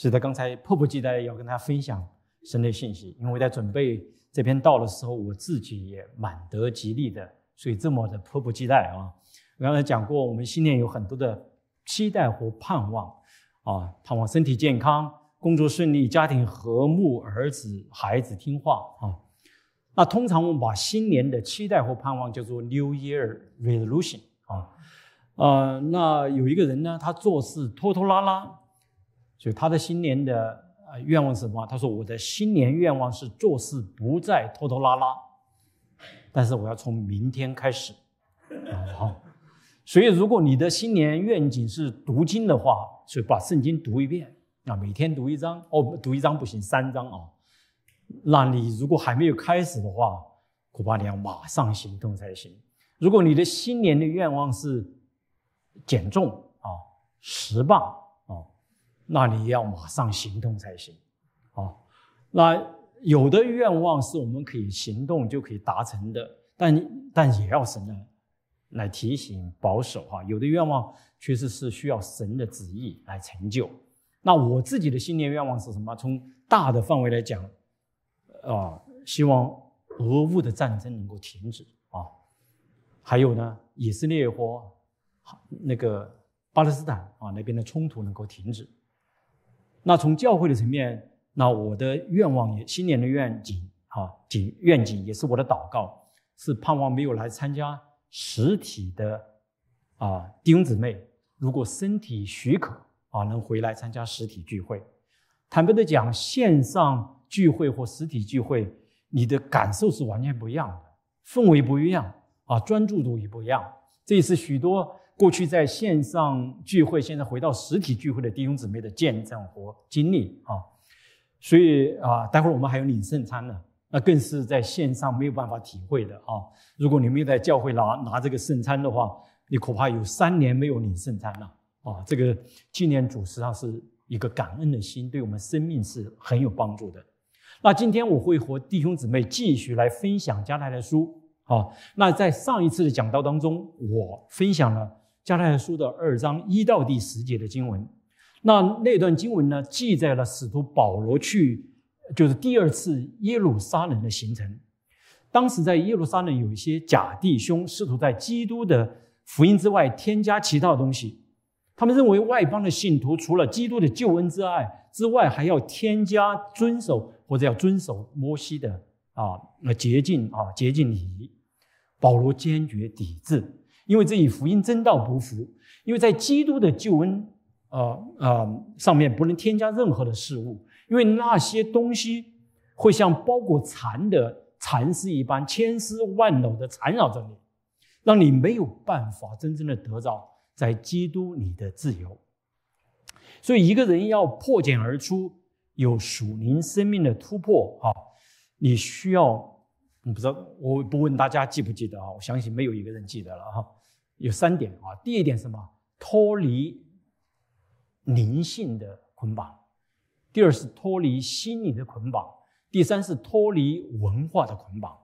所以，他刚才迫不及待要跟大家分享神的信息，因为我在准备这篇道的时候，我自己也满得吉利的，所以这么的迫不及待啊。我刚才讲过，我们新年有很多的期待和盼望啊，盼望身体健康、工作顺利、家庭和睦、儿子孩子听话啊。那通常我们把新年的期待和盼望叫做 New Year Resolution 啊。呃，那有一个人呢，他做事拖拖拉拉，所以他的新年的呃愿望是什么？他说：“我的新年愿望是做事不再拖拖拉拉，但是我要从明天开始。”好，所以如果你的新年愿景是读经的话，所以把圣经读一遍啊，每天读一章哦，读一章不行，三章啊。那你如果还没有开始的话，恐怕你要马上行动才行。如果你的新年的愿望是，减重啊，十磅，那你要马上行动才行啊。那有的愿望是我们可以行动就可以达成的，但但也要神呢来提醒保守哈。有的愿望确实是需要神的旨意来成就。那我自己的新年愿望是什么？从大的范围来讲，啊，希望俄乌的战争能够停止啊，还有呢，以色列或。那个巴勒斯坦啊那边的冲突能够停止。那从教会的层面，那我的愿望也新年的愿景啊景愿景也是我的祷告，是盼望没有来参加实体的啊弟兄姊妹，如果身体许可啊能回来参加实体聚会。坦白的讲，线上聚会或实体聚会，你的感受是完全不一样的，氛围不一样啊，专注度也不一样。这也是许多。过去在线上聚会，现在回到实体聚会的弟兄姊妹的见证和经历啊，所以啊，待会儿我们还有领圣餐呢，那更是在线上没有办法体会的啊。如果你没有在教会拿拿这个圣餐的话，你恐怕有三年没有领圣餐了啊。这个纪念主实际上是一个感恩的心，对我们生命是很有帮助的。那今天我会和弟兄姊妹继续来分享加太的书啊。那在上一次的讲道当中，我分享了。加太书的二章一到第十节的经文，那那段经文呢，记载了使徒保罗去，就是第二次耶路撒冷的行程。当时在耶路撒冷有一些假弟兄，试图在基督的福音之外添加其他的东西。他们认为外邦的信徒除了基督的救恩之爱之外，还要添加遵守或者要遵守摩西的啊那洁净啊洁净礼仪。保罗坚决抵制。因为这与福音真道不符，因为在基督的救恩，呃呃上面不能添加任何的事物，因为那些东西会像包裹蚕的蚕丝一般，千丝万缕的缠绕着你，让你没有办法真正的得到在基督里的自由。所以，一个人要破茧而出，有属灵生命的突破啊，你需要，我不知道，我不问大家记不记得啊？我相信没有一个人记得了哈。有三点啊，第一点什么？脱离灵性的捆绑；第二是脱离心理的捆绑；第三是脱离文化的捆绑。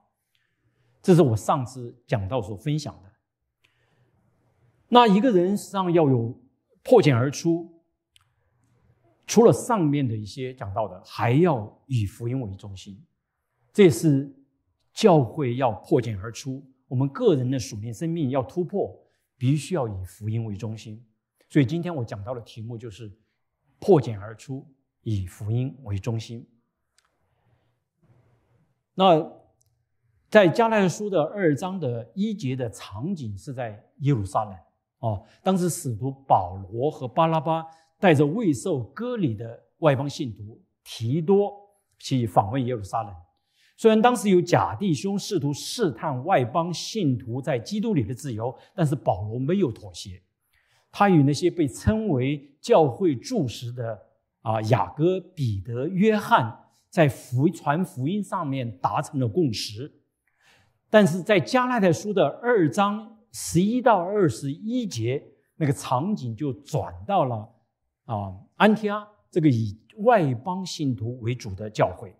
这是我上次讲到所分享的。那一个人实际上要有破茧而出，除了上面的一些讲到的，还要以福音为中心。这是教会要破茧而出，我们个人的属灵生命要突破。必须要以福音为中心，所以今天我讲到的题目就是破茧而出，以福音为中心。那在加拉太书的二章的一节的场景是在耶路撒冷哦，当时使徒保罗和巴拉巴带着未受割礼的外邦信徒提多去访问耶路撒冷。虽然当时有假弟兄试图试探外邦信徒在基督里的自由，但是保罗没有妥协。他与那些被称为教会柱石的啊雅各、彼得、约翰，在福传福音上面达成了共识。但是在加拉太书的二章十一到二十一节，那个场景就转到了啊安提阿这个以外邦信徒为主的教会。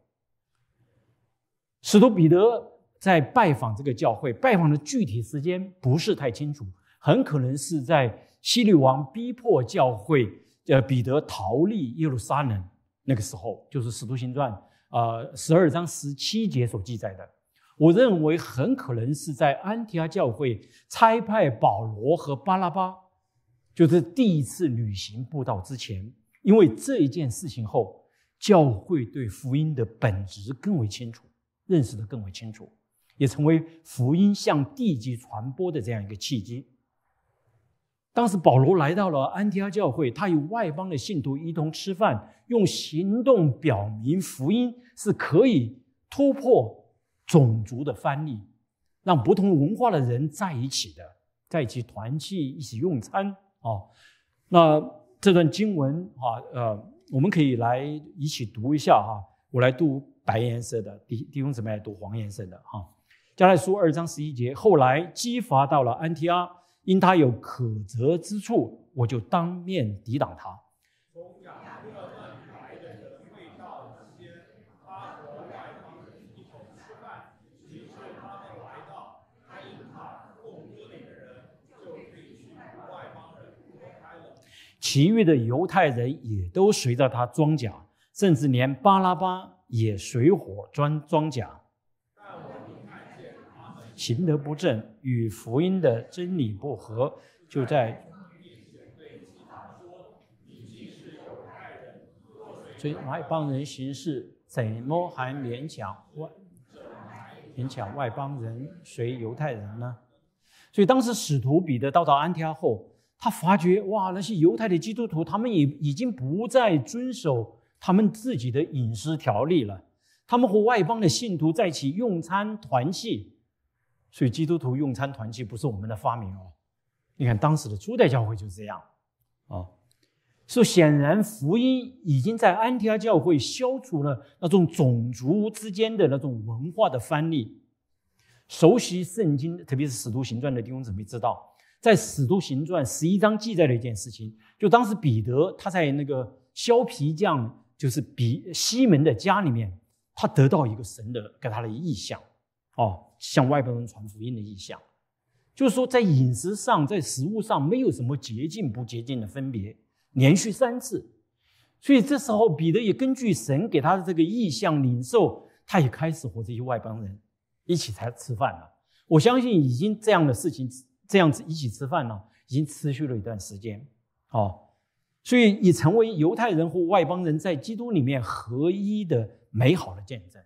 使徒彼得在拜访这个教会，拜访的具体时间不是太清楚，很可能是在希律王逼迫教会呃，彼得逃离耶路撒冷那个时候，就是《使徒行传》呃十二章十七节所记载的。我认为很可能是在安提阿教会差派保罗和巴拉巴，就是第一次旅行布道之前，因为这一件事情后，教会对福音的本质更为清楚，认识的更为清楚，也成为福音向地级传播的这样一个契机。当时保罗来到了安提阿教会，他与外邦的信徒一同吃饭，用行动表明福音是可以突破种族的藩篱，让不同文化的人在一起的，在一起团聚，一起用餐。哦，那这段经文啊，呃，我们可以来一起读一下哈。我来读白颜色的，弟弟兄姊妹读黄颜色的哈。加来书二章十一节，后来激发到了安提阿。因他有可责之处，我就当面抵挡他。从雅各来的人未到之间，他和外邦人一同吃饭。其实他们来到，他因怕共这里的人，就退去外邦人离开了。其余的犹太人也都随着他装甲，甚至连巴拉巴也水火装装甲。行得不正，与福音的真理不合，就在所以外邦人行事，怎么还勉强外勉强外邦人随犹太人呢？所以当时使徒彼得到达安提阿后，他发觉哇，那些犹太的基督徒，他们也已经不再遵守他们自己的饮食条例了，他们和外邦的信徒在一起用餐团契。所以基督徒用餐团契不是我们的发明哦，你看当时的初代教会就是这样，啊，所以显然福音已经在安提阿教会消除了那种种族之间的那种文化的藩篱。熟悉圣经，特别是使徒行传的弟兄姊妹知道，在使徒行传十一章记载了一件事情，就当时彼得他在那个削皮匠就是比西门的家里面，他得到一个神的给他的意象，哦。向外邦人传福音的意向，就是说，在饮食上，在食物上没有什么洁净不洁净的分别，连续三次。所以这时候，彼得也根据神给他的这个意向领受，他也开始和这些外邦人一起才吃饭了。我相信，已经这样的事情这样子一起吃饭了，已经持续了一段时间。哦，所以已成为犹太人和外邦人在基督里面合一的美好的见证。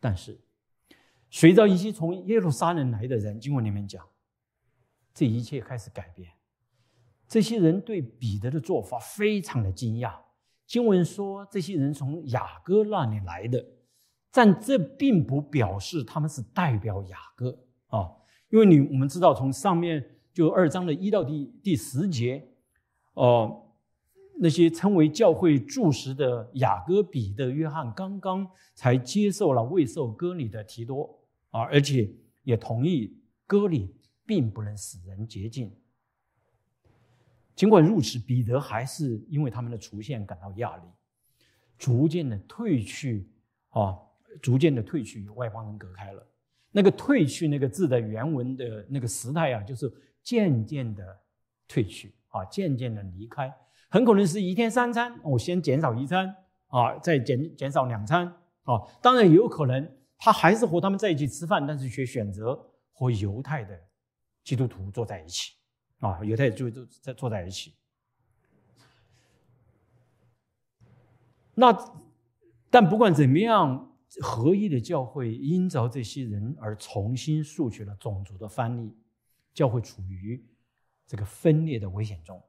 但是。随着一些从耶路撒冷来的人，经过你们讲，这一切开始改变。这些人对彼得的做法非常的惊讶。经文说，这些人从雅各那里来的，但这并不表示他们是代表雅各啊，因为你我们知道，从上面就二章的一到第第十节，哦。那些称为教会柱石的雅各、比的约翰，刚刚才接受了未受割礼的提多啊，而且也同意割礼并不能使人洁净。尽管如此，彼得还是因为他们的出现感到压力，逐渐的退去啊，逐渐的退去与外邦人隔开了。那个“退去”那个字的原文的那个时态啊，就是渐渐的退去啊，渐渐的离开。很可能是一天三餐，我先减少一餐啊，再减减少两餐啊。当然也有可能他还是和他们在一起吃饭，但是却选择和犹太的基督徒坐在一起啊，犹太就坐在坐在一起。那但不管怎么样，合一的教会因着这些人而重新树取了种族的藩篱，教会处于这个分裂的危险中。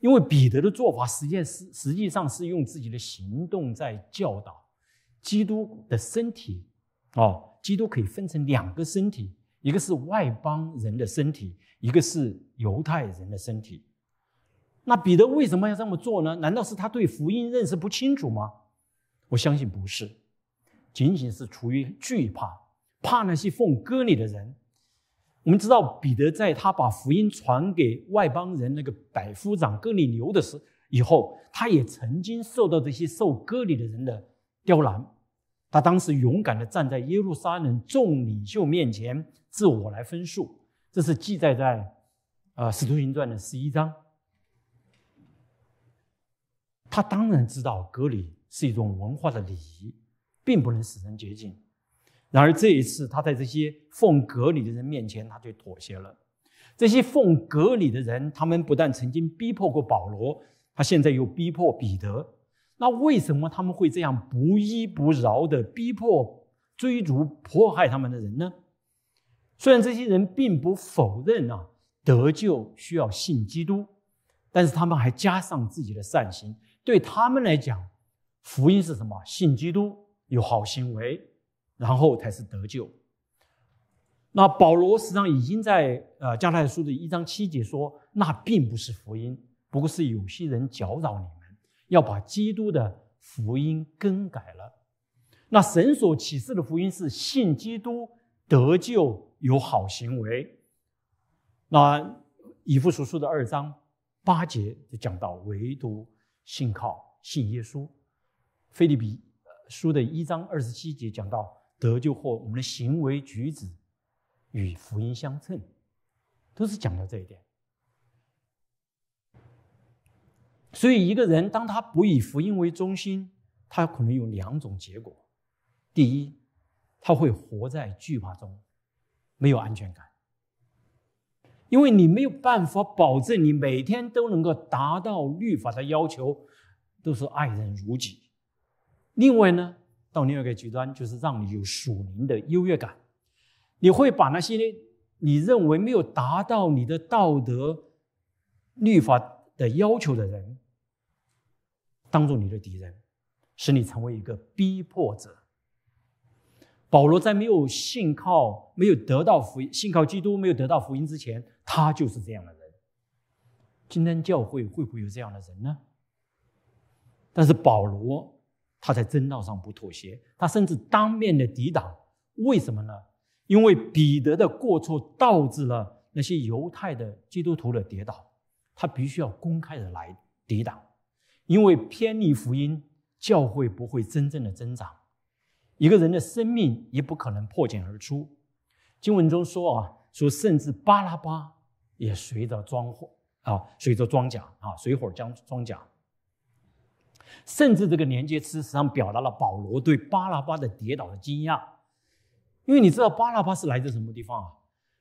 因为彼得的做法，实际是实际上是用自己的行动在教导基督的身体。哦，基督可以分成两个身体，一个是外邦人的身体，一个是犹太人的身体。那彼得为什么要这么做呢？难道是他对福音认识不清楚吗？我相信不是，仅仅是出于惧怕，怕那些奉割礼的人。我们知道彼得在他把福音传给外邦人那个百夫长哥里牛的时以后，他也曾经受到这些受割礼的人的刁难。他当时勇敢地站在耶路撒冷众领袖面前，自我来分述。这是记载在《啊使徒行传》的十一章。他当然知道隔离是一种文化的礼仪，并不能使人洁净。然而这一次，他在这些奉隔离的人面前，他就妥协了。这些奉隔离的人，他们不但曾经逼迫过保罗，他现在又逼迫彼得。那为什么他们会这样不依不饶的逼迫、追逐、迫害他们的人呢？虽然这些人并不否认啊得救需要信基督，但是他们还加上自己的善行。对他们来讲，福音是什么？信基督有好行为，然后才是得救。那保罗实际上已经在呃加太书的一章七节说，那并不是福音，不过是有些人搅扰你们，要把基督的福音更改了。那神所启示的福音是信基督得救有好行为。那以弗所书的二章八节就讲到，唯独信靠信耶稣。菲利比书的一章二十七节讲到，得救后我们的行为举止。与福音相称，都是讲到这一点。所以，一个人当他不以福音为中心，他可能有两种结果：第一，他会活在惧怕中，没有安全感，因为你没有办法保证你每天都能够达到律法的要求，都是爱人如己。另外呢，到另外一个极端，就是让你有属灵的优越感。你会把那些你认为没有达到你的道德律法的要求的人，当做你的敌人，使你成为一个逼迫者。保罗在没有信靠、没有得到福音、信靠基督、没有得到福音之前，他就是这样的人。今天教会会不会有这样的人呢？但是保罗他在真道上不妥协，他甚至当面的抵挡。为什么呢？因为彼得的过错导致了那些犹太的基督徒的跌倒，他必须要公开的来抵挡。因为偏离福音，教会不会真正的增长，一个人的生命也不可能破茧而出。经文中说啊，说甚至巴拉巴也随着装火啊，随着装甲啊，随火将装甲。甚至这个连接词实际上表达了保罗对巴拉巴的跌倒的惊讶。因为你知道巴拉巴是来自什么地方啊？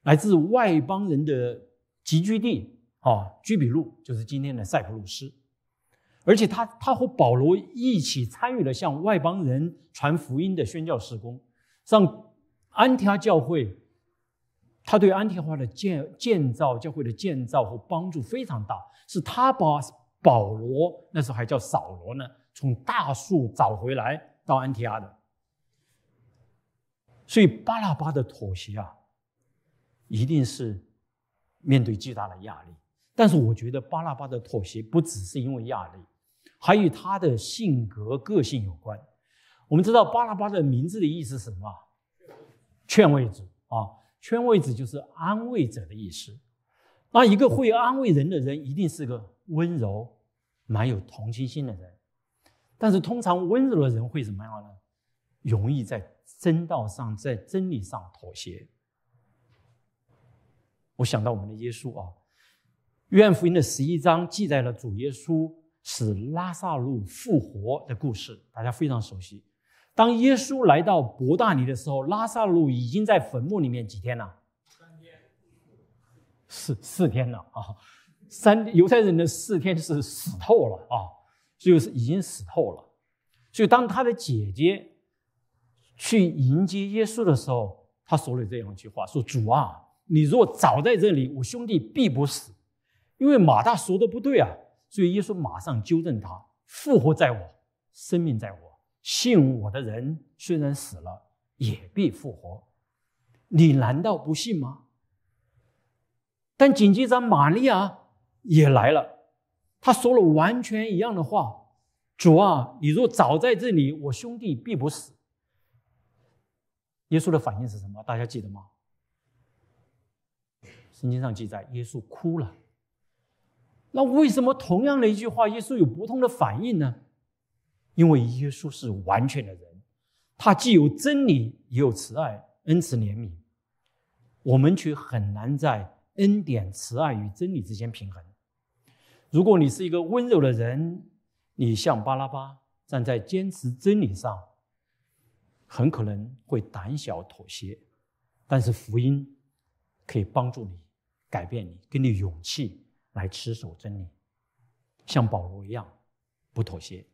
来自外邦人的集居地啊，居比路就是今天的塞浦路斯，而且他他和保罗一起参与了向外邦人传福音的宣教事工。让安提阿教会，他对安提阿的建建造教会的建造和帮助非常大，是他把保罗那时候还叫扫罗呢，从大树找回来到安提阿的。所以巴拉巴的妥协啊，一定是面对巨大的压力。但是我觉得巴拉巴的妥协不只是因为压力，还与他的性格个性有关。我们知道巴拉巴的名字的意思是什么？劝慰子啊，劝慰子就是安慰者的意思。那一个会安慰人的人，一定是个温柔、蛮有同情心的人。但是通常温柔的人会怎么样呢？容易在。真道上，在真理上妥协。我想到我们的耶稣啊，《约翰福音》的十一章记载了主耶稣使拉萨路复活的故事，大家非常熟悉。当耶稣来到伯大尼的时候，拉萨路已经在坟墓里面几天了？三天，四四天了啊！三犹太人的四天是死透了啊，就是已经死透了。所以当他的姐姐。去迎接耶稣的时候，他说了这样一句话：“说主啊，你若早在这里，我兄弟必不死。因为马大说的不对啊。”所以耶稣马上纠正他：“复活在我，生命在我。信我的人虽然死了，也必复活。你难道不信吗？”但紧接着玛利亚也来了，他说了完全一样的话：“主啊，你若早在这里，我兄弟必不死。”耶稣的反应是什么？大家记得吗？圣经上记载，耶稣哭了。那为什么同样的一句话，耶稣有不同的反应呢？因为耶稣是完全的人，他既有真理，也有慈爱、恩慈、怜悯。我们却很难在恩典、慈爱与真理之间平衡。如果你是一个温柔的人，你像巴拉巴站在坚持真理上，很可能会胆小妥协，但是福音可以帮助你改变你，给你勇气来持守真理，像保罗一样不妥协。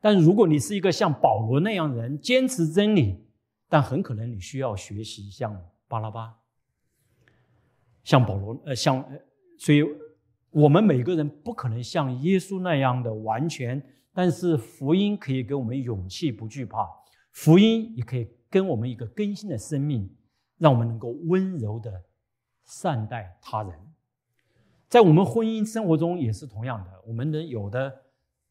但如果你是一个像保罗那样人，坚持真理，但很可能你需要学习像巴拉巴，像保罗，呃，像，所以。我们每个人不可能像耶稣那样的完全，但是福音可以给我们勇气，不惧怕；福音也可以跟我们一个更新的生命，让我们能够温柔的善待他人。在我们婚姻生活中也是同样的，我们的有的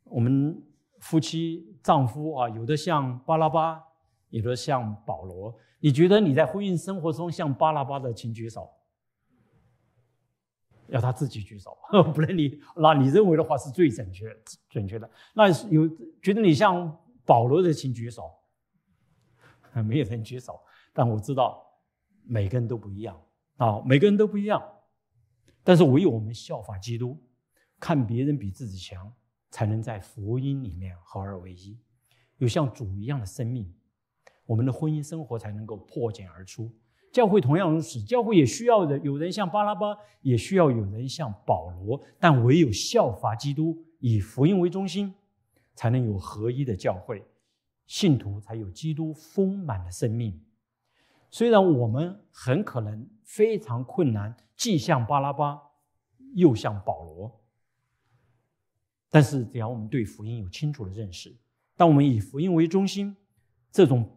我们夫妻丈夫啊，有的像巴拉巴，有的像保罗。你觉得你在婚姻生活中像巴拉巴的，请举手。要他自己举手，不能你那你认为的话是最准确、准确的。那有觉得你像保罗的，请举手。没有人举手，但我知道每个人都不一样啊，每个人都不一样。但是唯有我们效法基督，看别人比自己强，才能在福音里面合二为一，有像主一样的生命，我们的婚姻生活才能够破茧而出。教会同样如此，教会也需要的有人像巴拉巴，也需要有人像保罗。但唯有效法基督，以福音为中心，才能有合一的教会，信徒才有基督丰满的生命。虽然我们很可能非常困难，既像巴拉巴，又像保罗，但是只要我们对福音有清楚的认识，当我们以福音为中心，这种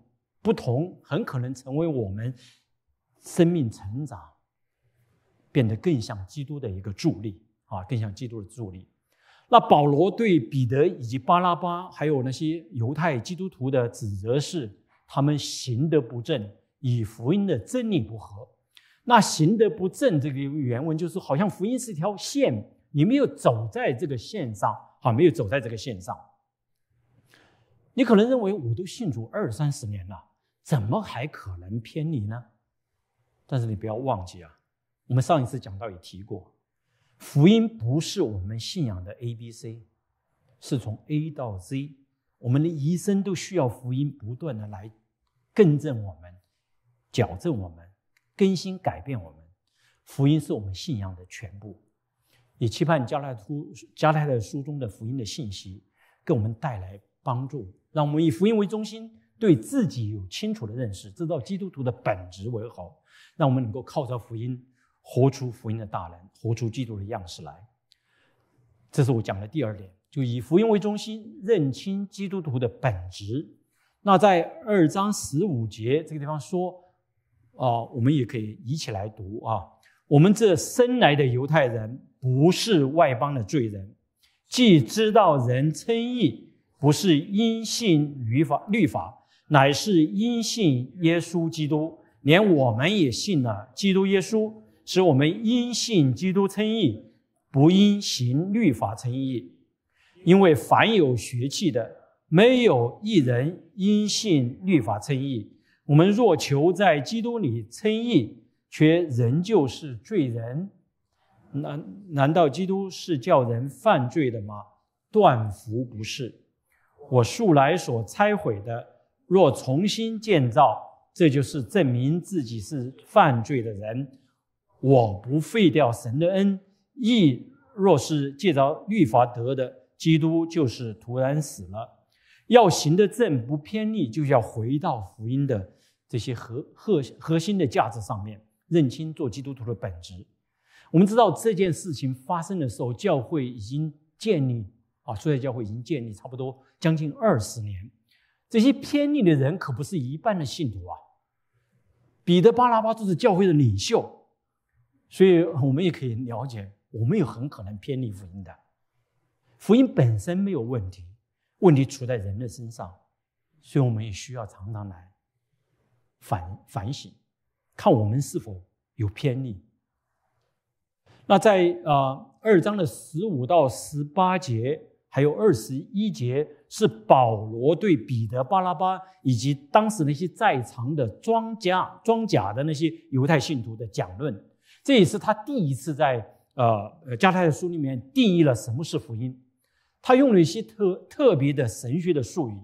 不同很可能成为我们。生命成长变得更像基督的一个助力啊，更像基督的助力。那保罗对彼得以及巴拉巴，还有那些犹太基督徒的指责是：他们行得不正，与福音的真理不合。那行得不正这个原文就是好像福音是一条线，你没有走在这个线上，啊，没有走在这个线上。你可能认为我都信主二三十年了，怎么还可能偏离呢？但是你不要忘记啊，我们上一次讲到也提过，福音不是我们信仰的 A、B、C，是从 A 到 Z，我们的一生都需要福音不断的来更正我们、矫正我们、更新改变我们。福音是我们信仰的全部，也期盼加拉突加太的书中的福音的信息给我们带来帮助，让我们以福音为中心。对自己有清楚的认识，知道基督徒的本质为何，让我们能够靠着福音活出福音的大能，活出基督的样式来。这是我讲的第二点，就以福音为中心，认清基督徒的本质。那在二章十五节这个地方说，啊，我们也可以一起来读啊。我们这生来的犹太人，不是外邦的罪人，既知道人称义不是因信律法律法。乃是因信耶稣基督，连我们也信了基督耶稣，使我们因信基督称义，不因行律法称义。因为凡有血气的，没有一人因信律法称义。我们若求在基督里称义，却仍旧是罪人。难难道基督是叫人犯罪的吗？断福不是。我素来所拆毁的。若重新建造，这就是证明自己是犯罪的人。我不废掉神的恩义，若是借着律法得的，基督就是突然死了。要行的正，不偏逆，就要回到福音的这些核核核心的价值上面，认清做基督徒的本质。我们知道这件事情发生的时候，教会已经建立啊，初代教会已经建立差不多将近二十年。这些偏逆的人可不是一般的信徒啊！彼得、巴拉巴都是教会的领袖，所以我们也可以了解，我们有很可能偏离福音的。福音本身没有问题，问题出在人的身上，所以我们也需要常常来反反省，看我们是否有偏离。那在啊二章的十五到十八节。还有二十一节是保罗对彼得、巴拉巴以及当时那些在场的庄家、庄甲的那些犹太信徒的讲论。这也是他第一次在呃加太的书里面定义了什么是福音。他用了一些特特别的神学的术语，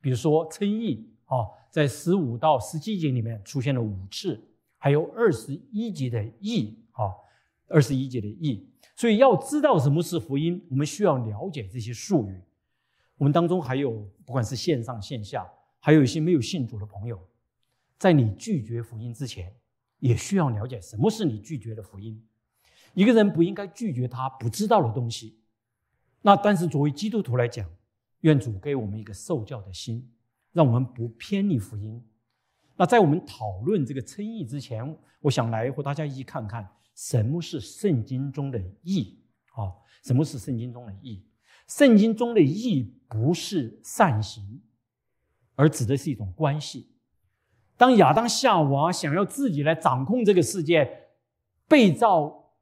比如说称义啊，在十五到十七节里面出现了五次，还有二十一节的义啊，二十一节的义。所以要知道什么是福音，我们需要了解这些术语。我们当中还有不管是线上线下，还有一些没有信主的朋友，在你拒绝福音之前，也需要了解什么是你拒绝的福音。一个人不应该拒绝他不知道的东西。那但是作为基督徒来讲，愿主给我们一个受教的心，让我们不偏离福音。那在我们讨论这个称义之前，我想来和大家一起看看什么是圣经中的义啊？什么是圣经中的义？圣经中的义不是善行，而指的是一种关系。当亚当夏娃想要自己来掌控这个世界，被造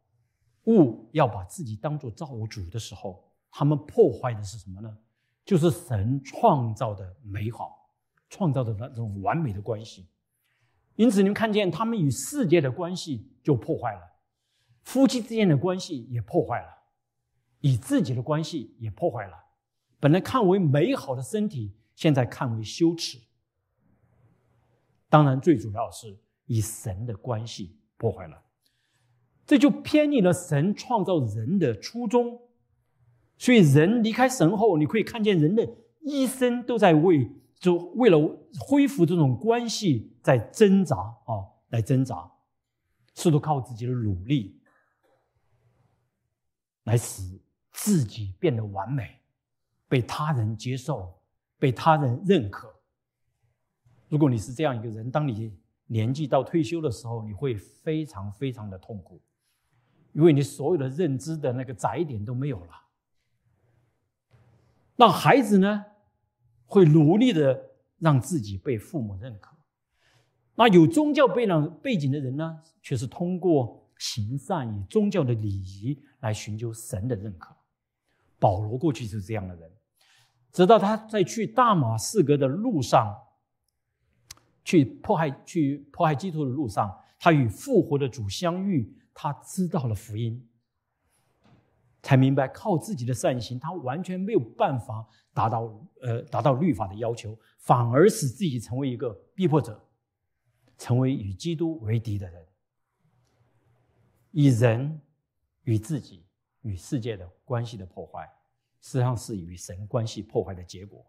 物要把自己当做造物主的时候。他们破坏的是什么呢？就是神创造的美好，创造的那种完美的关系。因此，你们看见他们与世界的关系就破坏了，夫妻之间的关系也破坏了，与自己的关系也破坏了。本来看为美好的身体，现在看为羞耻。当然，最主要是与神的关系破坏了，这就偏离了神创造人的初衷。所以，人离开神后，你可以看见人的一生都在为就为了恢复这种关系在挣扎啊，来挣扎，试图靠自己的努力来使自己变得完美，被他人接受，被他人认可。如果你是这样一个人，当你年纪到退休的时候，你会非常非常的痛苦，因为你所有的认知的那个载点都没有了。那孩子呢，会努力的让自己被父母认可。那有宗教背景背景的人呢，却是通过行善与宗教的礼仪来寻求神的认可。保罗过去是这样的人，直到他在去大马士革的路上，去迫害去迫害基督的路上，他与复活的主相遇，他知道了福音。才明白，靠自己的善行，他完全没有办法达到呃达到律法的要求，反而使自己成为一个逼迫者，成为与基督为敌的人，以人与自己与世界的关系的破坏，实际上是与神关系破坏的结果。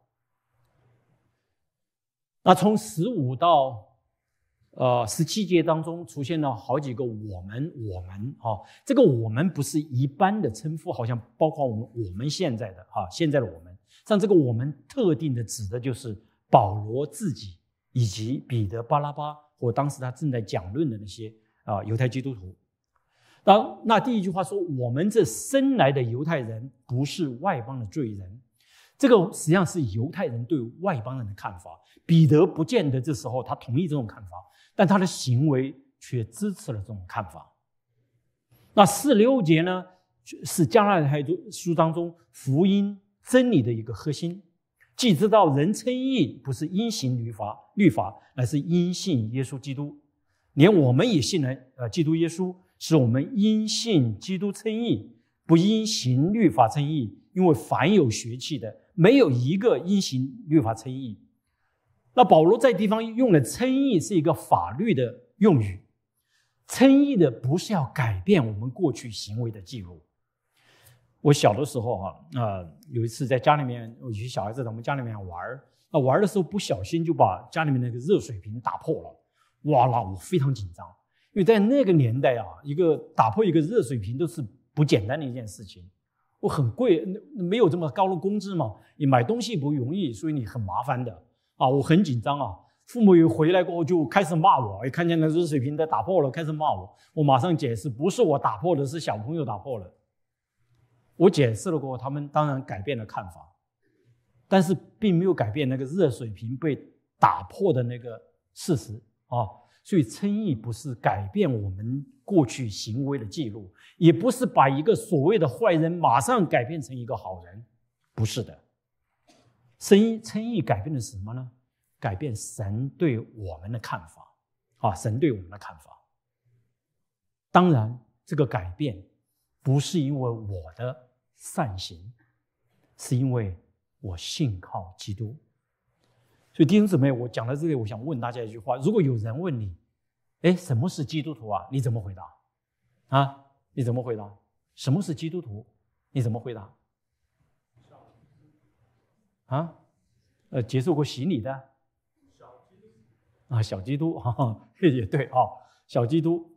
那从十五到。呃，十七节当中出现了好几个我们，我们啊，这个我们不是一般的称呼，好像包括我们我们现在的啊，现在的我们，像这个我们特定的指的就是保罗自己以及彼得、巴拉巴或当时他正在讲论的那些啊犹太基督徒。当那第一句话说，我们这生来的犹太人不是外邦的罪人，这个实际上是犹太人对外邦人的看法。彼得不见得这时候他同意这种看法。但他的行为却支持了这种看法。那四六节呢，是加拉太书当中福音真理的一个核心。既知道人称义不是因行律法，律法乃是因信耶稣基督。连我们也信了，呃，基督耶稣，是我们因信基督称义，不因行律法称义。因为凡有血气的，没有一个因行律法称义。那保罗在地方用的称义是一个法律的用语，称义的不是要改变我们过去行为的记录。我小的时候哈啊，有一次在家里面，有些小孩子在我们家里面玩儿，那玩的时候不小心就把家里面那个热水瓶打破了，哇，那我非常紧张，因为在那个年代啊，一个打破一个热水瓶都是不简单的一件事情，我很贵，没有这么高的工资嘛，你买东西不容易，所以你很麻烦的。啊，我很紧张啊！父母一回来过后就开始骂我，一看见那热水瓶在打破了，开始骂我。我马上解释，不是我打破的，是小朋友打破了。我解释了过后，他们当然改变了看法，但是并没有改变那个热水瓶被打破的那个事实啊。所以称义不是改变我们过去行为的记录，也不是把一个所谓的坏人马上改变成一个好人，不是的。称义称义改变的是什么呢？改变神对我们的看法，啊，神对我们的看法。当然，这个改变不是因为我的善行，是因为我信靠基督。所以弟兄姊妹，我讲到这里，我想问大家一句话：如果有人问你，哎，什么是基督徒啊？你怎么回答？啊，你怎么回答？什么是基督徒？你怎么回答？啊，呃，接受过洗礼的，啊，小基督，哈哈，也对啊，小基督，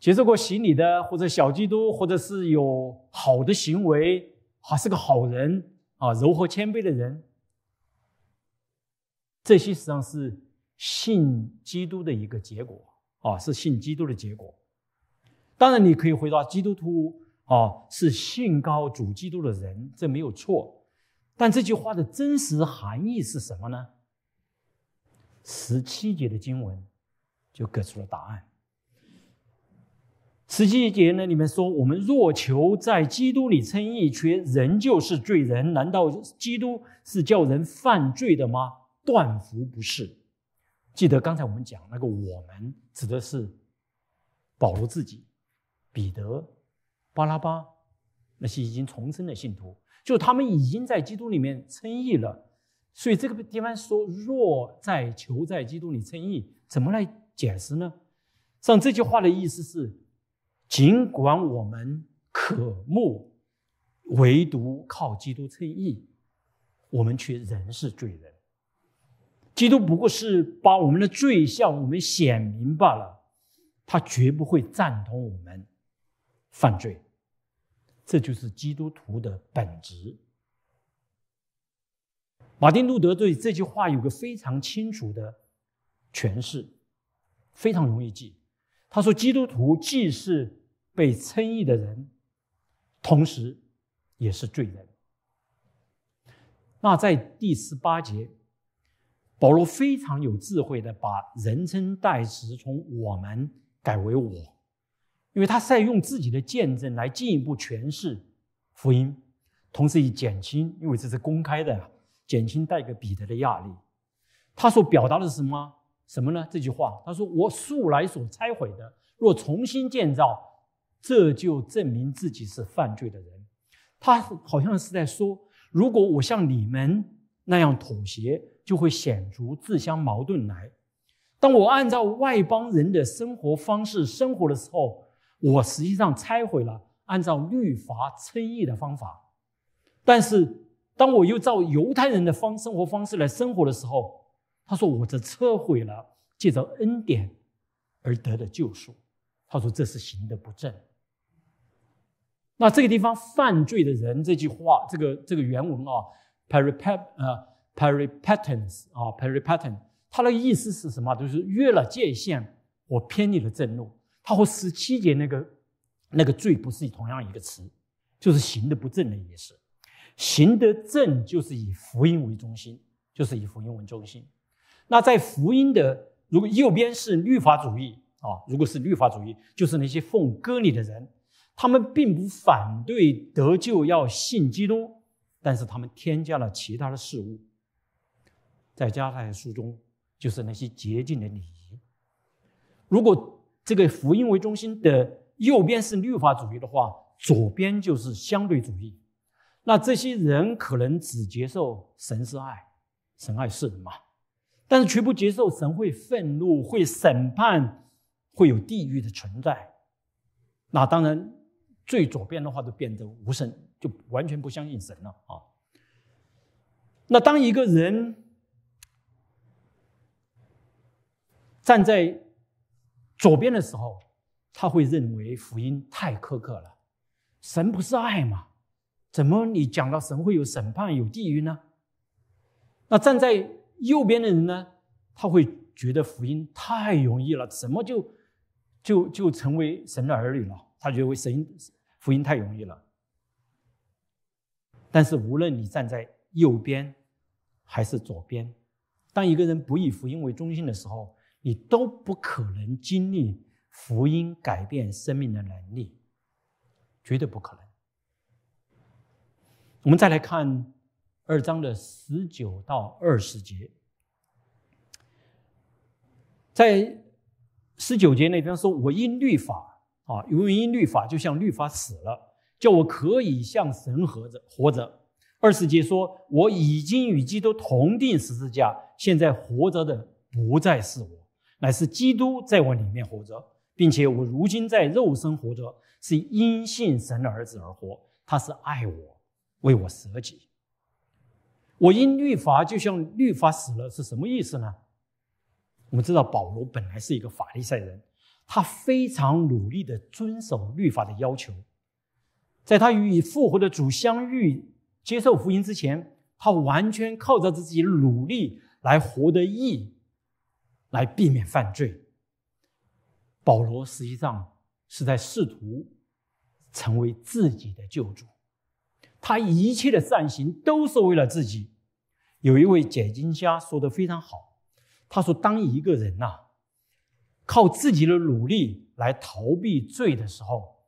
接受过洗礼的，或者小基督，或者是有好的行为，还是个好人啊，柔和谦卑的人，这些实际上是信基督的一个结果啊，是信基督的结果。当然，你可以回答基督徒啊，是信高主基督的人，这没有错。但这句话的真实含义是什么呢？十七节的经文就给出了答案。十七节呢，里面说：“我们若求在基督里称义，却仍旧是罪人，难道基督是叫人犯罪的吗？断福不是。”记得刚才我们讲那个“我们”指的是保罗自己、彼得、巴拉巴那些已经重生的信徒。就他们已经在基督里面称义了，所以这个地方说“若在求在基督里称义”，怎么来解释呢？像这句话的意思是：尽管我们渴慕，唯独靠基督称义，我们却仍是罪人。基督不过是把我们的罪向我们显明罢了，他绝不会赞同我们犯罪。这就是基督徒的本质。马丁路德对这句话有个非常清楚的诠释，非常容易记。他说：“基督徒既是被称义的人，同时也是罪人。”那在第十八节，保罗非常有智慧的把人称代词从“我们”改为“我”。因为他在用自己的见证来进一步诠释福音，同时以减轻，因为这是公开的，减轻带给彼得的压力。他所表达的是什么？什么呢？这句话，他说：“我素来所拆毁的，若重新建造，这就证明自己是犯罪的人。”他好像是在说：“如果我像你们那样妥协，就会显出自相矛盾来。当我按照外邦人的生活方式生活的时候。”我实际上拆毁了按照律法称义的方法，但是当我又照犹太人的方生活方式来生活的时候，他说我这撤毁了借着恩典而得的救赎。他说这是行的不正。那这个地方犯罪的人这句话，这个这个原文啊，peripat 呃 peripatens 啊 peripaten，它的意思是什么？就是越了界限，我偏离了正路。它和十七节那个那个罪不是同样一个词，就是行的不正的意思。行得正就是以福音为中心，就是以福音为中心。那在福音的如果右边是律法主义啊，如果是律法主义，就是那些奉割礼的人，他们并不反对得救要信基督，但是他们添加了其他的事物。在加太书中，就是那些洁净的礼仪。如果这个福音为中心的右边是律法主义的话，左边就是相对主义。那这些人可能只接受神是爱，神爱世人嘛，但是却不接受神会愤怒、会审判、会有地狱的存在。那当然，最左边的话都变得无神，就完全不相信神了啊。那当一个人站在左边的时候，他会认为福音太苛刻了，神不是爱吗？怎么你讲到神会有审判、有地狱呢？那站在右边的人呢？他会觉得福音太容易了，怎么就就就成为神的儿女了？他觉得为神福音太容易了。但是无论你站在右边还是左边，当一个人不以福音为中心的时候，你都不可能经历福音改变生命的能力，绝对不可能。我们再来看二章的十九到二十节，在十九节那边说：“我因律法啊，因为因律法就像律法死了，叫我可以向神活着活着。二十节说：“我已经与基督同定十字架，现在活着的不再是我，乃是基督在我里面活着，并且我如今在肉身活着，是因信神的儿子而活。他是爱我，为我舍己。我因律法就像律法死了，是什么意思呢？我们知道保罗本来是一个法利赛人，他非常努力的遵守律法的要求，在他与复活的主相遇。”接受福音之前，他完全靠着自己努力来活得义，来避免犯罪。保罗实际上是在试图成为自己的救主，他一切的善行都是为了自己。有一位解经家说的非常好，他说：“当一个人呐，靠自己的努力来逃避罪的时候，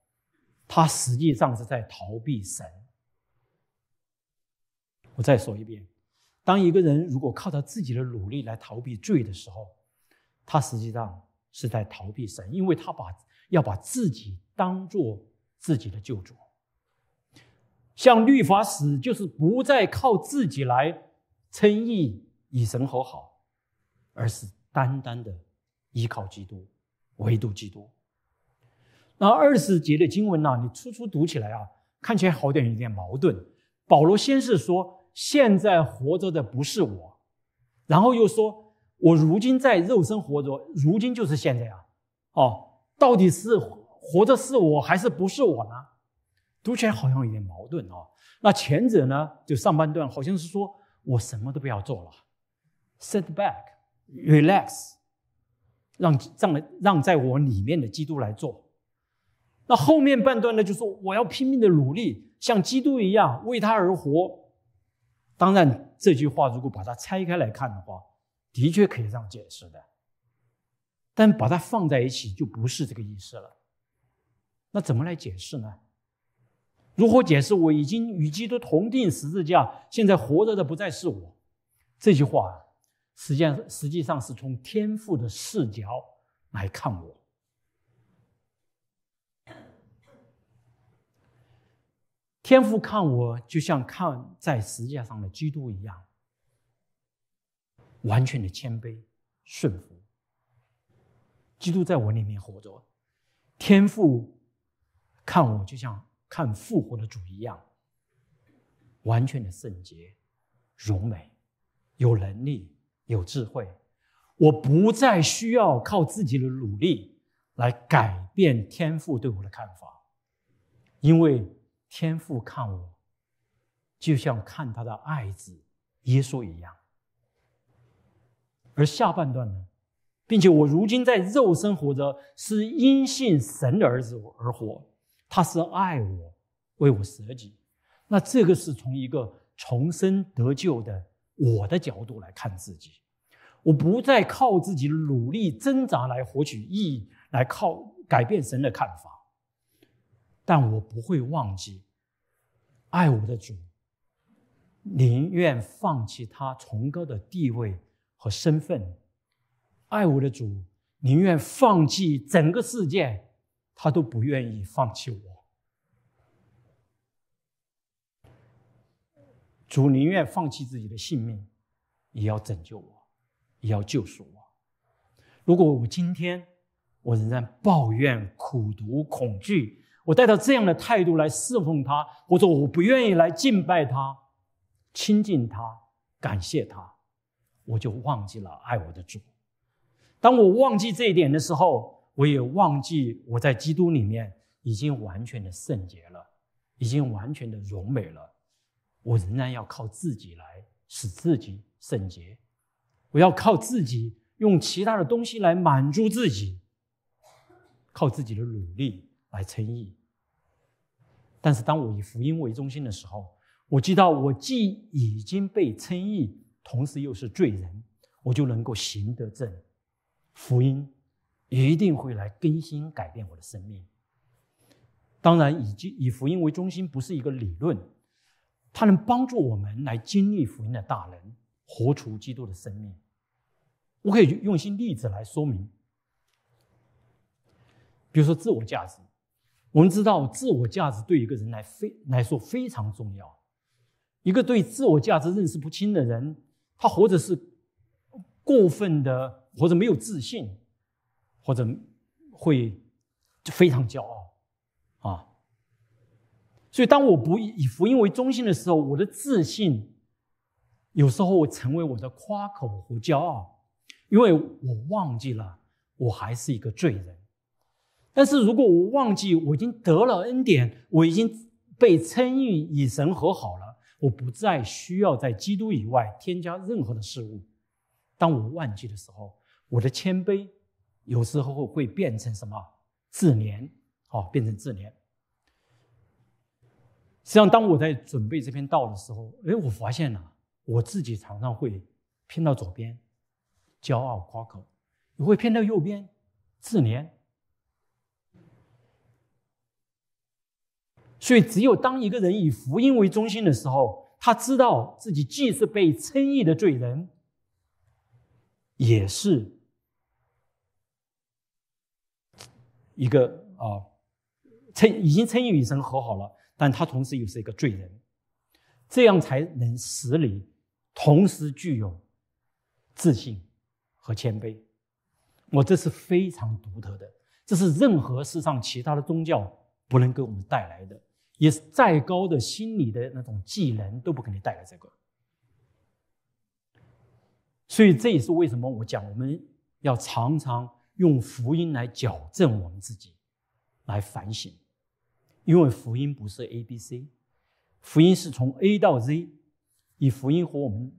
他实际上是在逃避神。”我再说一遍，当一个人如果靠他自己的努力来逃避罪的时候，他实际上是在逃避神，因为他把要把自己当做自己的救主。像律法死，就是不再靠自己来称义与神和好，而是单单的依靠基督，唯独基督。那二十节的经文呢？你初初读起来啊，看起来好点有点矛盾。保罗先是说。现在活着的不是我，然后又说，我如今在肉身活着，如今就是现在啊，哦，到底是活着是我还是不是我呢？读起来好像有点矛盾哦。那前者呢，就上半段好像是说我什么都不要做了，sit back，relax，让让让在我里面的基督来做。那后面半段呢，就说我要拼命的努力，像基督一样为他而活。当然，这句话如果把它拆开来看的话，的确可以这样解释的。但把它放在一起，就不是这个意思了。那怎么来解释呢？如何解释“我已经与基督同定十字架，现在活着的不再是我”这句话？实际上，实际上是从天赋的视角来看我。天父看我，就像看在十字架上的基督一样，完全的谦卑顺服。基督在我里面活着，天父看我，就像看复活的主一样，完全的圣洁、荣美、有能力、有智慧。我不再需要靠自己的努力来改变天父对我的看法，因为。天父看我，就像看他的爱子耶稣一样。而下半段呢，并且我如今在肉身活着，是因信神的儿子而活。他是爱我，为我舍己。那这个是从一个重生得救的我的角度来看自己。我不再靠自己努力挣扎来获取意义，来靠改变神的看法。但我不会忘记，爱我的主宁愿放弃他崇高的地位和身份；爱我的主宁愿放弃整个世界，他都不愿意放弃我。主宁愿放弃自己的性命，也要拯救我，也要救赎我。如果我今天我仍然抱怨、苦读、恐惧，我带着这样的态度来侍奉他，或者我不愿意来敬拜他、亲近他、感谢他，我就忘记了爱我的主。当我忘记这一点的时候，我也忘记我在基督里面已经完全的圣洁了，已经完全的荣美了。我仍然要靠自己来使自己圣洁，我要靠自己用其他的东西来满足自己，靠自己的努力。来称义，但是当我以福音为中心的时候，我知道我既已经被称义，同时又是罪人，我就能够行得正。福音一定会来更新改变我的生命。当然，以及以福音为中心不是一个理论，它能帮助我们来经历福音的大能，活出基督的生命。我可以用一些例子来说明，比如说自我价值。我们知道，自我价值对一个人来非来说非常重要。一个对自我价值认识不清的人，他或者是过分的，或者没有自信，或者会非常骄傲啊。所以，当我不以福音为中心的时候，我的自信有时候会成为我的夸口和骄傲，因为我忘记了我还是一个罪人。但是如果我忘记我已经得了恩典，我已经被称义与神和好了，我不再需要在基督以外添加任何的事物。当我忘记的时候，我的谦卑有时候会变成什么自怜？哦，变成自怜。实际上，当我在准备这篇道的时候，哎，我发现了我自己常常会偏到左边，骄傲夸口；也会偏到右边，自怜。所以，只有当一个人以福音为中心的时候，他知道自己既是被称义的罪人，也是一个啊称已经称义与神和好了。但他同时又是一个罪人，这样才能使你同时具有自信和谦卑。我这是非常独特的，这是任何世上其他的宗教不能给我们带来的，也是再高的心理的那种技能都不给你带来这个。所以这也是为什么我讲我们要常常用福音来矫正我们自己，来反省。因为福音不是 A、B、C，福音是从 A 到 Z，以福音和我们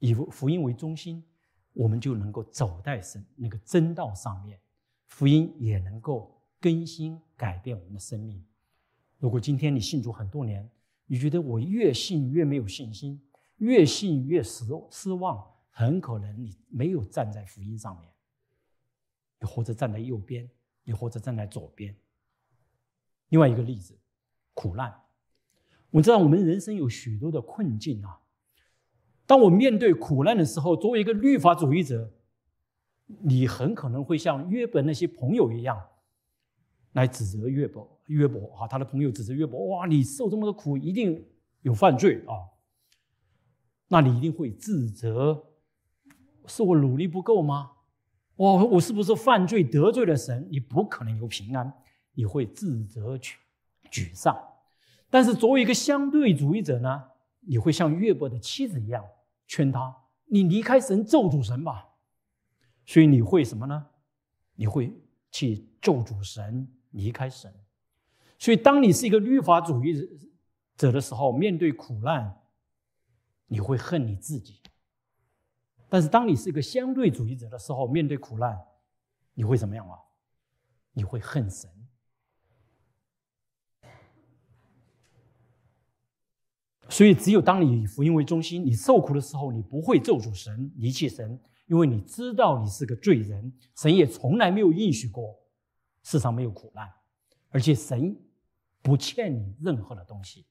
以福音为中心，我们就能够走在神那个真道上面，福音也能够更新改变我们的生命。如果今天你信主很多年，你觉得我越信越没有信心，越信越失失望，很可能你没有站在福音上面，你或者站在右边，你或者站在左边。另外一个例子，苦难。我知道我们人生有许多的困境啊。当我面对苦难的时候，作为一个律法主义者，你很可能会像约伯那些朋友一样，来指责约伯。约伯啊，他的朋友指责约伯：哇，你受这么多苦，一定有犯罪啊。那你一定会自责，是我努力不够吗？哇，我是不是犯罪得罪了神？你不可能有平安。你会自责、沮沮丧，但是作为一个相对主义者呢，你会像约伯的妻子一样劝他：“你离开神，咒诅神吧。”所以你会什么呢？你会去咒诅神，离开神。所以当你是一个律法主义者的时候，面对苦难，你会恨你自己；但是当你是一个相对主义者的时候，面对苦难，你会怎么样啊？你会恨神。所以，只有当你以福音为中心，你受苦的时候，你不会咒诅神、离弃神，因为你知道你是个罪人，神也从来没有允许过世上没有苦难，而且神不欠你任何的东西。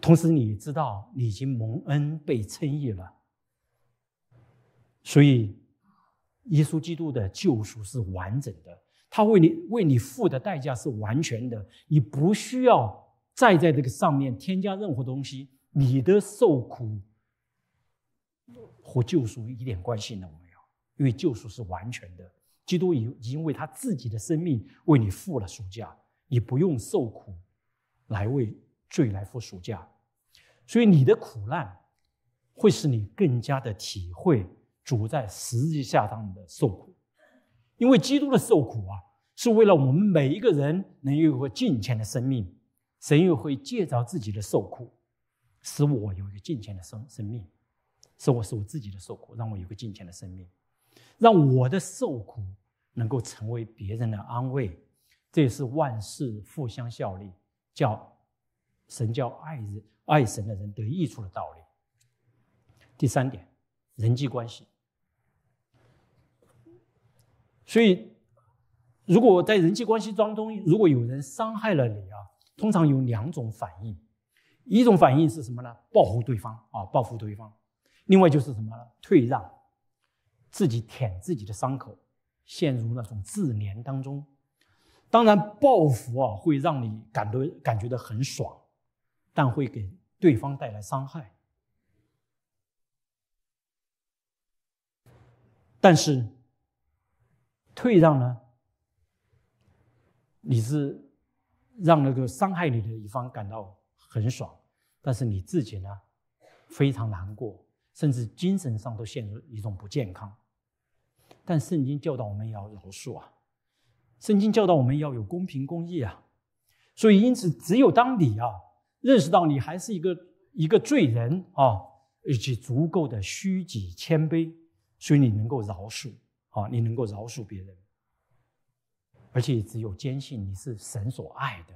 同时，你知道你已经蒙恩被称义了，所以耶稣基督的救赎是完整的。他为你为你付的代价是完全的，你不需要再在这个上面添加任何东西。你的受苦和救赎一点关系都没有，因为救赎是完全的。基督已已经为他自己的生命为你付了赎价，你不用受苦来为罪来付赎价。所以你的苦难会使你更加的体会主在十字架上的受苦。因为基督的受苦啊，是为了我们每一个人能有个敬虔的生命。神又会借着自己的受苦，使我有一个敬虔的生生命，使我是我自己的受苦，让我有个敬虔的生命，让我的受苦能够成为别人的安慰。这也是万事互相效力，叫神叫爱人爱神的人得益处的道理。第三点，人际关系。所以，如果在人际关系当中，如果有人伤害了你啊，通常有两种反应。一种反应是什么呢？报复对方啊，报复对方。另外就是什么呢？退让，自己舔自己的伤口，陷入那种自怜当中。当然，报复啊会让你感到感觉到很爽，但会给对方带来伤害。但是退让呢？你是让那个伤害你的一方感到很爽，但是你自己呢非常难过，甚至精神上都陷入一种不健康。但圣经教导我们要饶恕啊，圣经教导我们要有公平公义啊。所以因此，只有当你啊认识到你还是一个一个罪人啊，以及足够的虚己谦卑。所以你能够饶恕，啊，你能够饶恕别人，而且只有坚信你是神所爱的，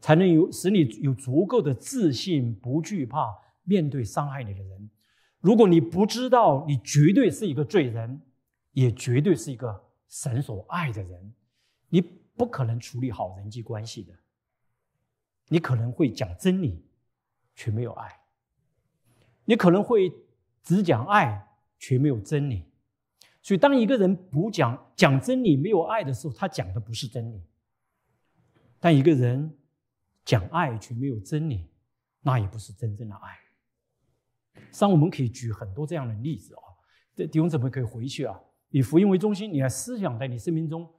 才能有使你有足够的自信，不惧怕面对伤害你的人。如果你不知道你绝对是一个罪人，也绝对是一个神所爱的人，你不可能处理好人际关系的。你可能会讲真理，却没有爱；你可能会只讲爱。却没有真理，所以当一个人不讲讲真理、没有爱的时候，他讲的不是真理；但一个人讲爱却没有真理，那也不是真正的爱。实际上，我们可以举很多这样的例子啊。这弟兄姊妹可以回去啊，以福音为中心，你来思想在你生命中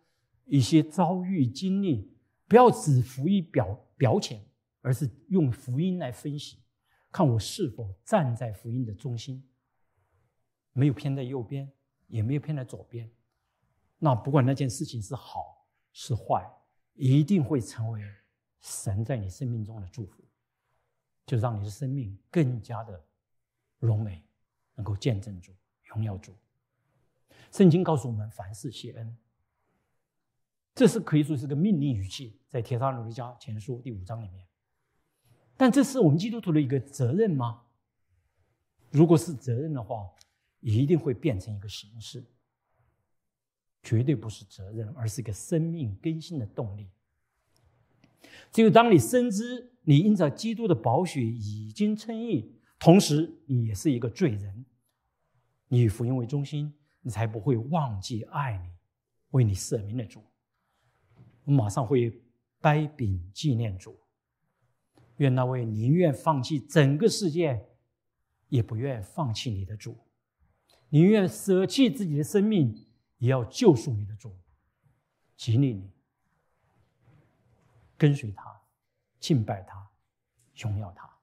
一些遭遇经历，不要只福音表表浅，而是用福音来分析，看我是否站在福音的中心。没有偏在右边，也没有偏在左边，那不管那件事情是好是坏，一定会成为神在你生命中的祝福，就让你的生命更加的荣美，能够见证主、荣耀主。圣经告诉我们，凡事谢恩，这是可以说是个命令语气，在《铁撒罗尼迦前书》第五章里面。但这是我们基督徒的一个责任吗？如果是责任的话，一定会变成一个形式，绝对不是责任，而是一个生命更新的动力。只有当你深知你因着基督的宝血已经称义，同时你也是一个罪人，你以福音为中心，你才不会忘记爱你、为你舍命的主。我马上会掰饼纪念主，愿那位宁愿放弃整个世界，也不愿放弃你的主。宁愿舍弃自己的生命，也要救赎你的主，激励你跟随他，敬拜他，荣耀他。